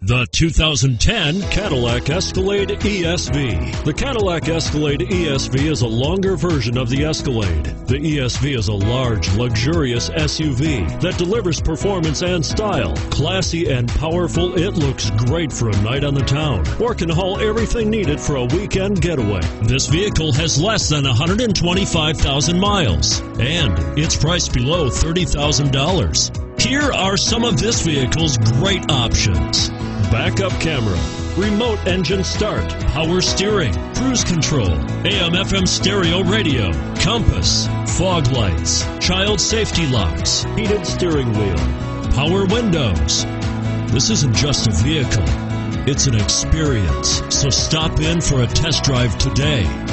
The 2010 Cadillac Escalade ESV. The Cadillac Escalade ESV is a longer version of the Escalade. The ESV is a large, luxurious SUV that delivers performance and style. Classy and powerful, it looks great for a night on the town or can haul everything needed for a weekend getaway. This vehicle has less than 125,000 miles and it's priced below $30,000. Here are some of this vehicle's great options backup camera, remote engine start, power steering, cruise control, AM FM stereo radio, compass, fog lights, child safety locks, heated steering wheel, power windows. This isn't just a vehicle, it's an experience. So stop in for a test drive today.